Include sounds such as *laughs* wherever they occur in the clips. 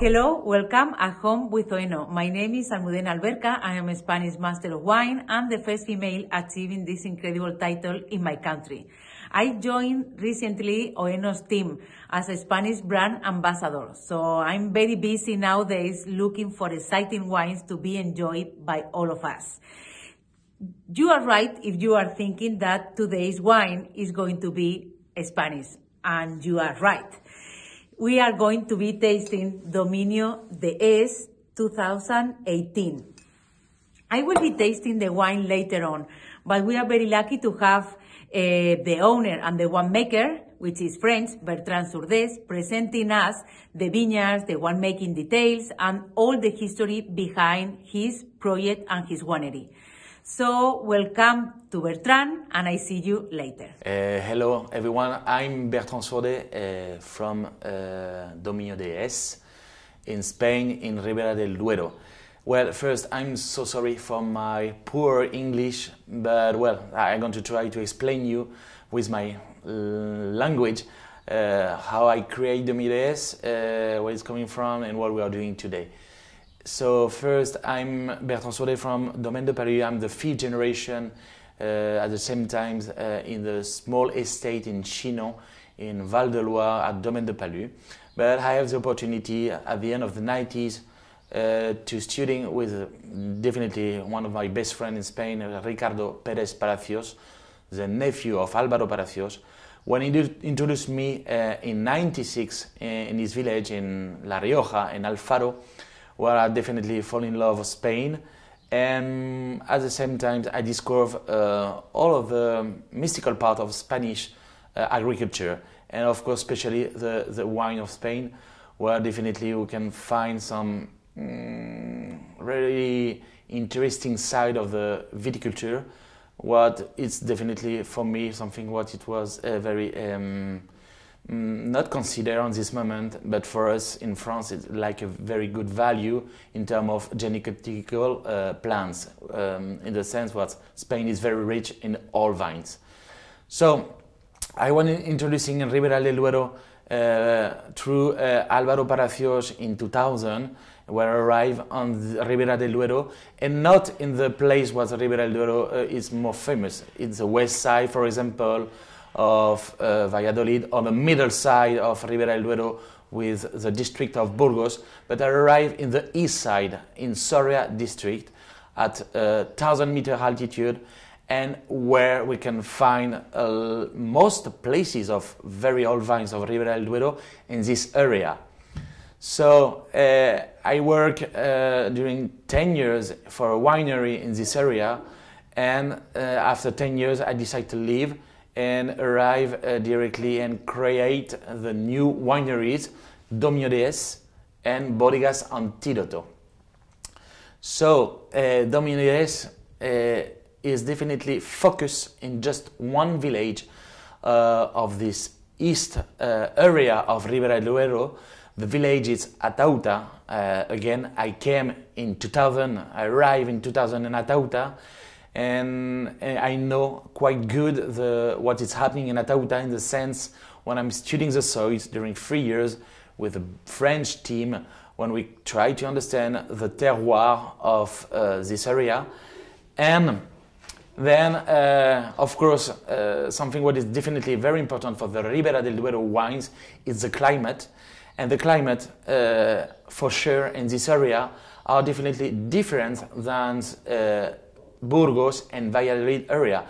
Hello, welcome at Home with Oeno. My name is Almudena Alberca. I am a Spanish Master of Wine and the first female achieving this incredible title in my country. I joined recently Oeno's team as a Spanish brand ambassador, so I'm very busy nowadays looking for exciting wines to be enjoyed by all of us. You are right if you are thinking that today's wine is going to be Spanish, and you are right. We are going to be tasting Dominio de Es 2018. I will be tasting the wine later on, but we are very lucky to have uh, the owner and the winemaker, which is French, Bertrand Sourdais, presenting us the vineyards, the winemaking details, and all the history behind his project and his winery. So welcome to Bertrand, and I see you later. Uh, hello everyone, I'm Bertrand Sourdais uh, from uh, Dominio de Es in Spain, in Ribera del Duero. Well, first, I'm so sorry for my poor English, but well, I'm going to try to explain you with my language uh, how I create Dominio de Es, uh, where it's coming from, and what we are doing today. So first, I'm Bertrand Sourdais from Domaine de Pallus. I'm the fifth generation uh, at the same time uh, in the small estate in Chinon in Val de Loire at Domaine de Pallus. But I have the opportunity at the end of the 90s uh, to studying with uh, definitely one of my best friends in Spain, uh, Ricardo Perez Palacios, the nephew of Alvaro Palacios, when he introduced me uh, in 96 in his village in La Rioja, in Alfaro, where I definitely fall in love with Spain. And at the same time, I discover uh, all of the mystical part of Spanish uh, agriculture, and of course, especially the, the wine of Spain, where definitely we can find some mm, really interesting side of the viticulture. What it's definitely for me something what it was a very um, not considered on this moment, but for us in France, it's like a very good value in terms of genetical uh, plants, um, in the sense that Spain is very rich in all vines. So I want to introducing Ribera del Duero uh, through uh, Alvaro Palacios in 2000, where I arrived on Ribera del Duero, and not in the place where Ribera del Duero uh, is more famous. It's the west side, for example, of uh, Valladolid, on the middle side of Ribera del Duero with the district of Burgos, but I arrived in the east side, in Soria district, at uh, 1000 meter altitude, and where we can find uh, most places of very old vines of Ribera del Duero in this area. So uh, I work uh, during 10 years for a winery in this area, and uh, after 10 years I decided to leave and arrive uh, directly and create the new wineries, Es and Bodegas Antidoto. So, uh, Es uh, is definitely focused in just one village uh, of this east uh, area of Ribera del Duero. The village is Atauta. Uh, again, I came in 2000, I arrived in 2000 in Atauta and I know quite good the, what is happening in Atauta in the sense when I'm studying the soils during three years with a French team when we try to understand the terroir of uh, this area. And then uh, of course uh, something what is definitely very important for the Ribera del Duero wines is the climate. And the climate for sure in this area are definitely different than Burgos and Valladolid area,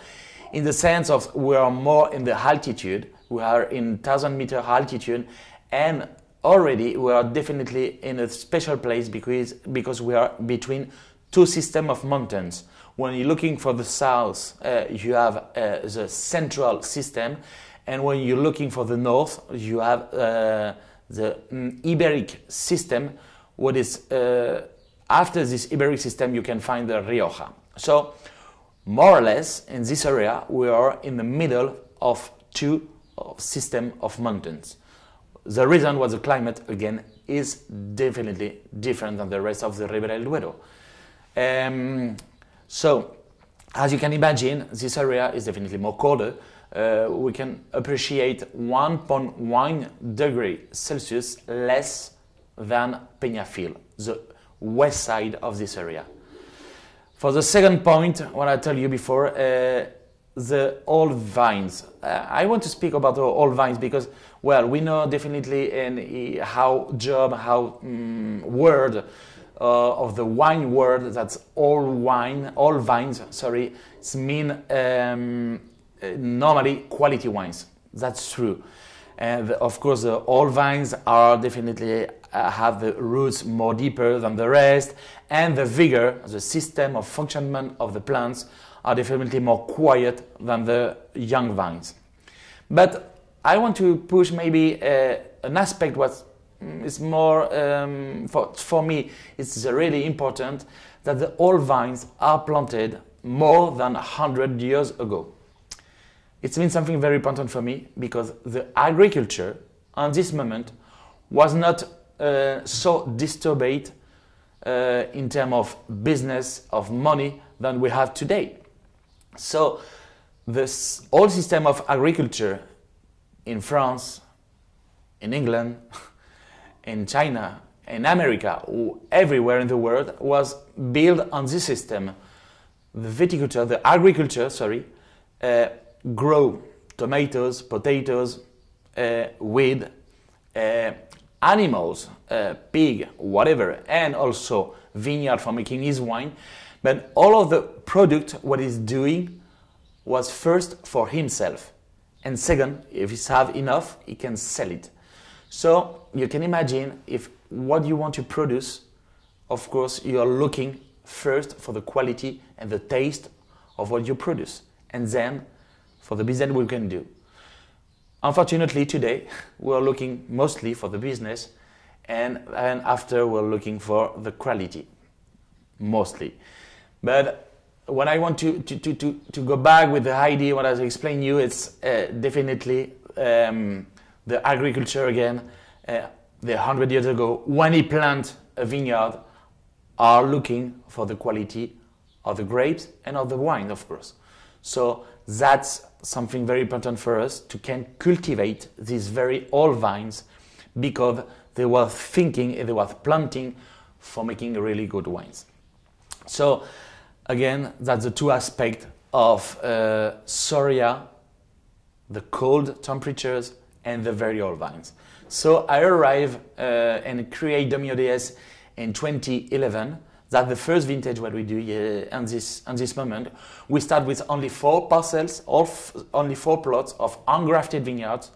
in the sense of we are more in the altitude, we are in 1000 meter altitude, and already we are definitely in a special place because, because we are between two system of mountains. When you're looking for the south, uh, you have uh, the central system, and when you're looking for the north, you have uh, the mm, Iberic system. What is uh, after this Iberic system, you can find the Rioja. So more or less in this area we are in the middle of two system of mountains. The reason was the climate again is definitely different than the rest of the Ribera del Duero. Um, so as you can imagine this area is definitely more colder. Uh, we can appreciate 1.1 degree Celsius less than Peñafiel, the west side of this area. For the second point, what I told you before, uh, the old vines. Uh, I want to speak about the old vines because, well, we know definitely in how job, how um, word uh, of the wine word that's all wine, all vines. Sorry, it's mean um, normally quality wines. That's true. And of course, the old vines are definitely uh, have the roots more deeper than the rest, and the vigor, the system of functionment of the plants are definitely more quiet than the young vines. But I want to push maybe uh, an aspect what is more um, for, for me it's really important that the old vines are planted more than 100 years ago. It's been something very important for me because the agriculture on this moment was not uh, so disturbed uh, in terms of business, of money than we have today. So this old system of agriculture in France, in England, *laughs* in China, in America, everywhere in the world was built on this system. The viticulture, the agriculture, sorry, uh, grow tomatoes, potatoes, uh, wheat, uh, animals, uh, pig, whatever, and also vineyard for making his wine. But all of the product, what he's doing, was first for himself. And second, if he have enough, he can sell it. So you can imagine if what you want to produce, of course, you are looking first for the quality and the taste of what you produce. And then for the business we can do. Unfortunately, today we're looking mostly for the business, and, and after we're looking for the quality, mostly. But when I want to, to, to, to, to go back with the idea, what I explained you, it's uh, definitely um, the agriculture again. Uh, the hundred years ago, when he plant a vineyard, are looking for the quality of the grapes and of the wine, of course. So that's something very important for us to can cultivate these very old vines because they were thinking and they were planting for making really good wines. So again, that's the two aspects of uh, Soria, the cold temperatures and the very old vines. So I arrived uh, and create Dominio de Es in 2011 that the first vintage what we do uh, on this on this moment, we start with only four parcels, of only four plots of ungrafted vineyards.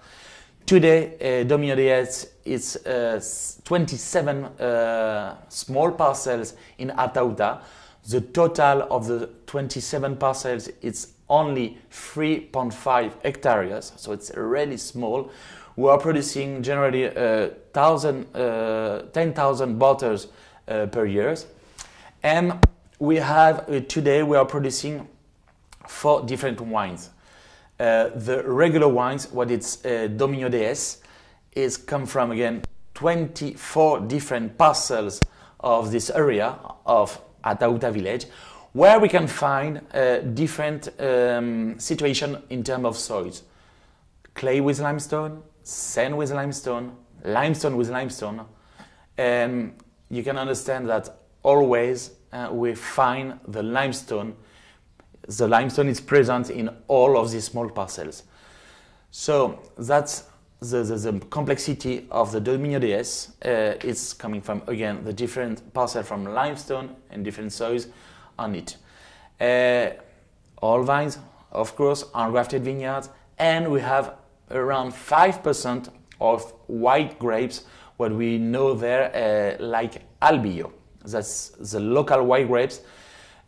Today, uh, Dominio de Es is uh, 27 uh, small parcels in Atauta. The total of the 27 parcels is only 3.5 hectares, so it's really small. We are producing generally uh, 10,000 uh, bottles uh, per year. And we have uh, today we are producing four different wines. Uh, the regular wines, what it's uh, Dominio de Es, is come from again 24 different parcels of this area of Atauta village, where we can find uh, different um, situation in terms of soils. Clay with limestone, sand with limestone, limestone with limestone, and you can understand that always uh, we find the limestone. The limestone is present in all of these small parcels. So that's the, the, the complexity of the Dominio de Es. Uh, it's coming from, again, the different parcel from limestone and different soils on it. Uh, all vines, of course, ungrafted vineyards, and we have around 5% of white grapes, what we know there uh, like Albillo. That's the local white grapes.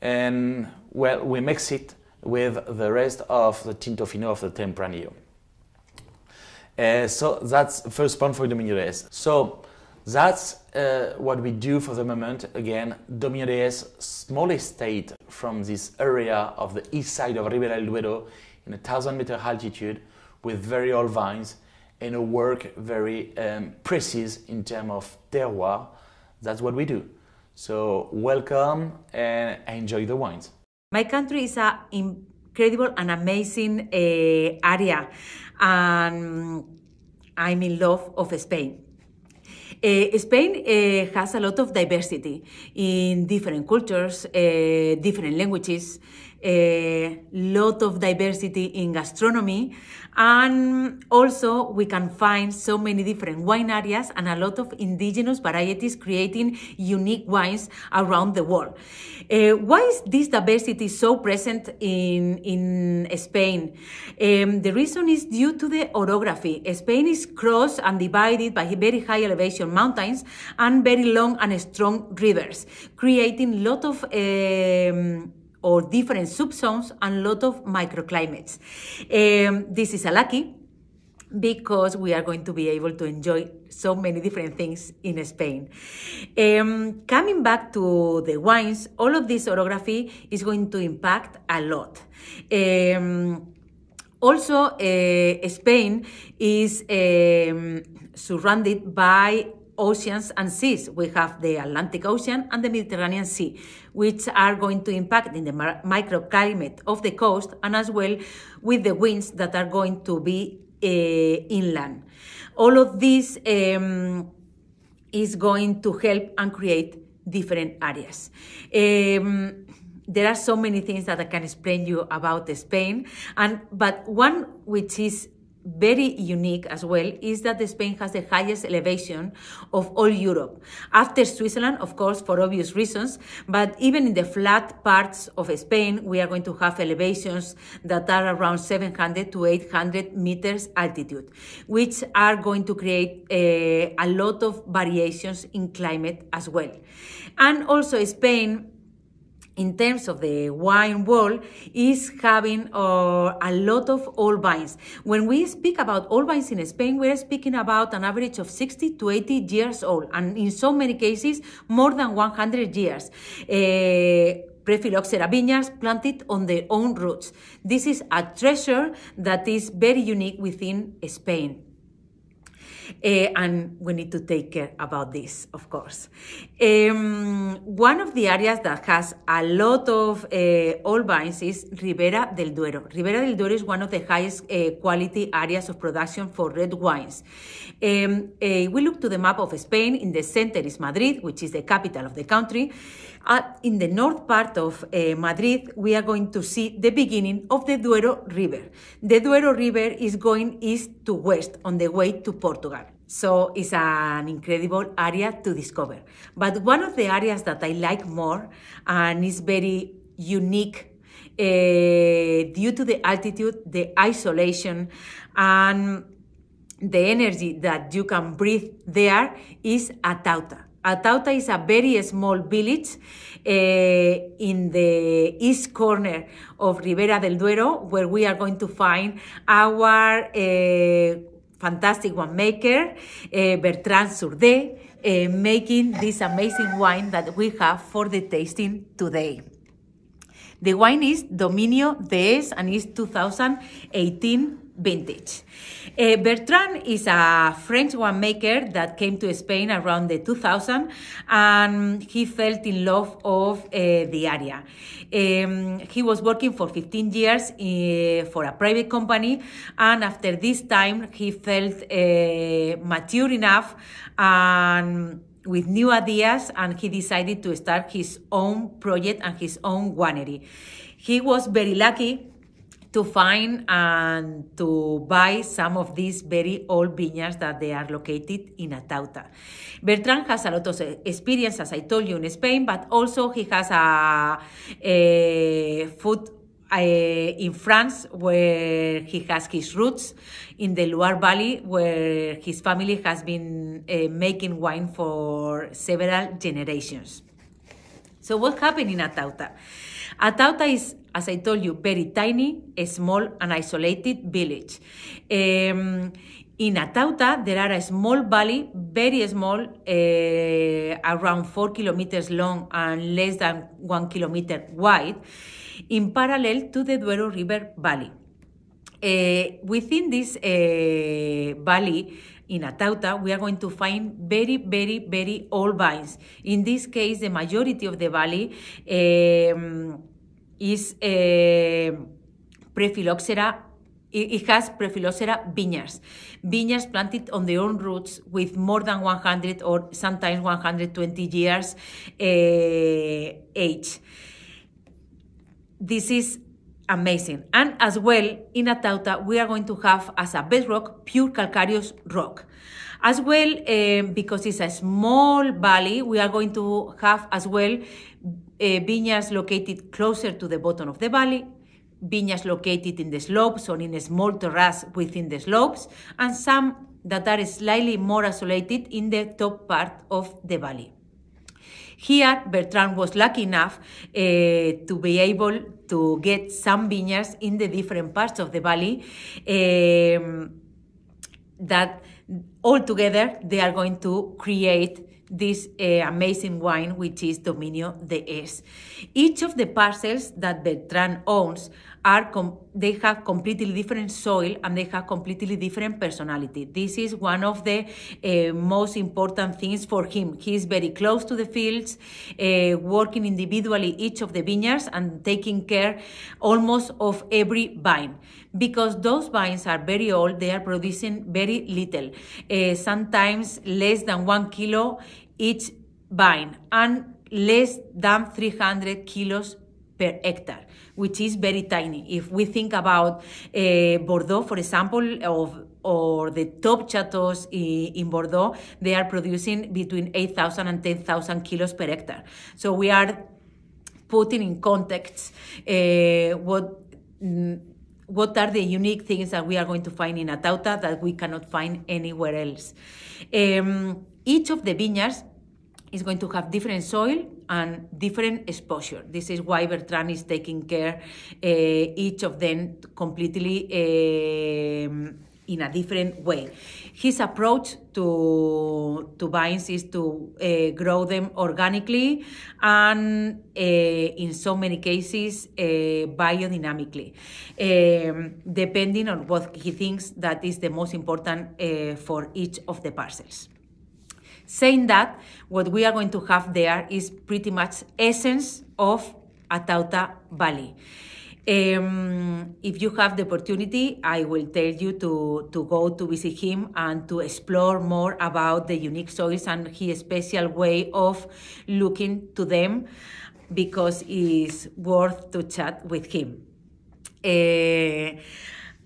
And well, we mix it with the rest of the Tinto Fino of the Tempranillo. Uh, so that's first point for Dominio de Es. So that's uh, what we do for the moment. Again, Dominio de Es, small estate from this area of the east side of Ribera del Duero in a thousand meter altitude with very old vines and a work very um, precise in terms of terroir. That's what we do. So welcome and enjoy the wines. My country is an incredible and amazing uh, area, and I'm in love of Spain. Uh, Spain uh, has a lot of diversity in different cultures, different languages, a lot of diversity in gastronomy, and also we can find so many different wine areas and a lot of indigenous varieties creating unique wines around the world. Uh, why is this diversity so present in, in Spain? Um, the reason is due to the orography. Spain is crossed and divided by very high elevation mountains and very long and strong rivers, creating a lot of um, or different subzones and a lot of microclimates. Um, this is a lucky because we are going to be able to enjoy so many different things in Spain. Um, coming back to the wines, all of this orography is going to impact a lot. Um, also, uh, Spain is um, surrounded by oceans and seas. We have the Atlantic Ocean and the Mediterranean Sea, which are going to impact in the microclimate of the coast and as well with the winds that are going to be uh, inland. All of this um, is going to help and create different areas. Um, there are so many things that I can explain you about Spain, and but one which is very unique as well is that Spain has the highest elevation of all Europe. After Switzerland, of course, for obvious reasons, but even in the flat parts of Spain, we are going to have elevations that are around 700 to 800 meters altitude, which are going to create a, a lot of variations in climate as well. And also Spain in terms of the wine world is having uh, a lot of old vines. When we speak about old vines in Spain, we're speaking about an average of 60 to 80 years old, and in so many cases, more than 100 years. Uh, Prephylloxera vineyards planted on their own roots. This is a treasure that is very unique within Spain. Uh, and we need to take care about this, of course. Um, one of the areas that has a lot of uh, old vines is Ribera del Duero. Ribera del Duero is one of the highest uh, quality areas of production for red wines. Um, we look to the map of Spain. In the center is Madrid, which is the capital of the country. Uh, in the north part of uh, Madrid, we are going to see the beginning of the Duero River. The Duero River is going east to west on the way to Portugal. So it's an incredible area to discover. But one of the areas that I like more and is very unique uh, due to the altitude, the isolation, and the energy that you can breathe there is Atauta. Atauta is a very small village uh, in the east corner of Ribera del Duero, where we are going to find our uh, fantastic winemaker, uh, Bertrand Sourdais, uh, making this amazing wine that we have for the tasting today. The wine is Dominio de Es and is 2018 vintage. Uh, Bertrand is a French winemaker that came to Spain around the 2000 and he felt in love of uh, the area. Um, he was working for 15 years uh, for a private company and after this time he felt mature enough and with new ideas and he decided to start his own project and his own winery. He was very lucky to find and to buy some of these very old vineyards that they are located in Atauta. Bertrand has a lot of experience, as I told you, in Spain, but also he has a, a food in France, where he has his roots in the Loire Valley, where his family has been uh, making wine for several generations. So, what happened in Atauta? Atauta is as I told you, very tiny, a small, and isolated village. Um, in Atauta, there are a small valley, very small, uh, around four kilometers long and less than one kilometer wide, in parallel to the Duero River Valley. Uh, within this uh, valley, in Atauta, we are going to find very, very, very old vines. In this case, the majority of the valley um, is uh, Prephylloxera It, has Prephylloxera vineyards, vineyards planted on their own roots with more than 100 or sometimes 120 years uh, age. This is amazing. And as well, in Atauta, we are going to have as a bedrock pure calcareous rock. As well, uh, because it's a small valley, we are going to have as well uh, vineyards located closer to the bottom of the valley, vineyards located in the slopes or in a small terrace within the slopes, and some that are slightly more isolated in the top part of the valley. Here, Bertrand was lucky enough uh, to be able to get some vineyards in the different parts of the valley um, that all together they are going to create this uh, amazing wine, which is Dominio de Es. Each of the parcels that Bertrand owns are they have completely different soil and they have completely different personality. This is one of the uh, most important things for him. He is very close to the fields, uh, working individually each of the vineyards and taking care almost of every vine. Because those vines are very old, they are producing very little, uh, sometimes less than one kilo each vine and less than 300 kilos per hectare, which is very tiny. If we think about uh, Bordeaux, for example, of or the top chateaus in Bordeaux, they are producing between 8,000 and 10,000 kilos per hectare. So we are putting in context uh, what mm, what are the unique things that we are going to find in Atauta that we cannot find anywhere else. Um, each of the vineyards is going to have different soil and different exposure. This is why Bertrand is taking care uh, each of them completely in a different way. His approach to to vines is to uh, grow them organically and uh, in so many cases uh, biodynamically, um, depending on what he thinks that is the most important for each of the parcels. Saying that, what we are going to have there is pretty much essence of Atauta Valley. Um, if you have the opportunity, I will tell you to, to go to visit him and to explore more about the unique soils and his special way of looking to them because it's worth to chat with him. Uh,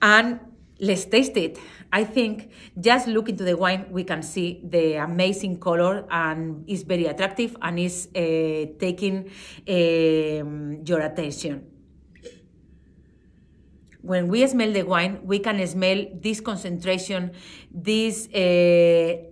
and let's taste it. I think just look into the wine, we can see the amazing color and it's very attractive and is uh, taking um, your attention. When we smell the wine, we can smell this concentration, this uh,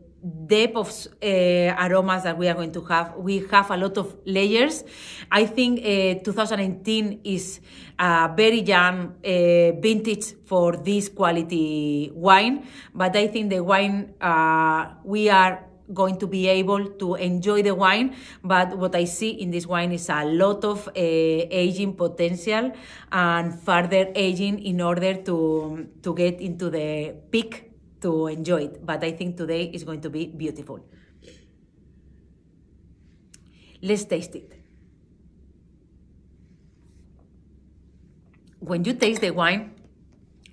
depth of uh, aromas that we are going to have. We have a lot of layers. I think uh, 2018 is a very young uh, vintage for this quality wine, but I think the wine uh, we are going to be able to enjoy the wine but what i see in this wine is a lot of aging potential and further aging in order to to get into the peak to enjoy it. But I think today is going to be beautiful. Let's taste it. When you taste the wine,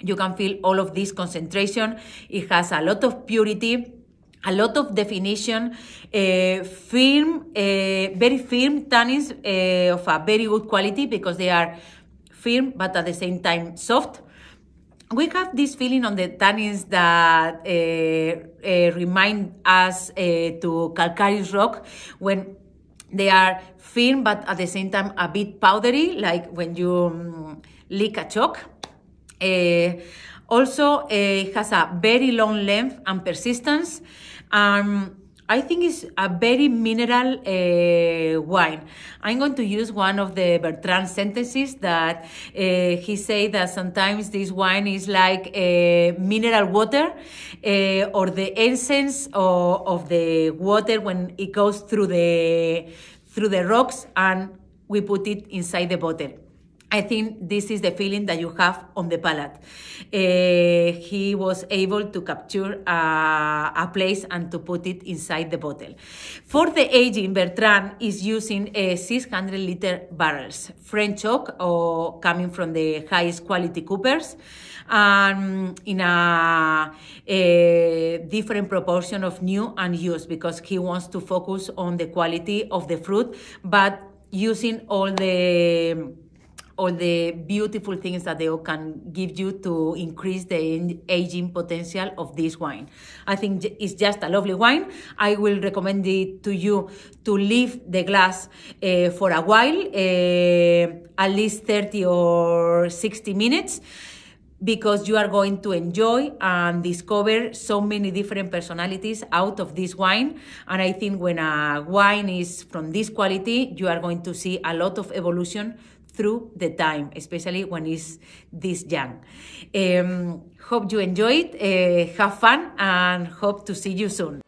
you can feel all of this concentration. It has a lot of purity, a lot of definition, uh, firm, uh, very firm tannins uh, of a very good quality because they are firm but at the same time soft we have this feeling on the tannins that uh, uh, remind us uh, to calcareous rock when they are firm but at the same time a bit powdery, like when you um, lick a chalk. Uh, also, uh, it has a very long length and persistence. Um, I think it's a very mineral uh, wine. I'm going to use one of the Bertrand sentences that uh, he said that sometimes this wine is like uh, mineral water uh, or the essence of, of the water when it goes through the through the rocks and we put it inside the bottle. I think this is the feeling that you have on the palate. Uh, he was able to capture a, a, place and to put it inside the bottle. For the aging, Bertrand is using uh, 600 liter barrels, French oak or coming from the highest quality coopers, um, in a, a different proportion of new and used because he wants to focus on the quality of the fruit, but using all the all the beautiful things that they can give you to increase the aging potential of this wine. I think it's just a lovely wine. I will recommend it to you to leave the glass uh, for a while, uh, at least 30 or 60 minutes because you are going to enjoy and discover so many different personalities out of this wine. And I think when a wine is from this quality, you are going to see a lot of evolution through the time, especially when it's this young. Um, hope you enjoy it, uh, have fun, and hope to see you soon.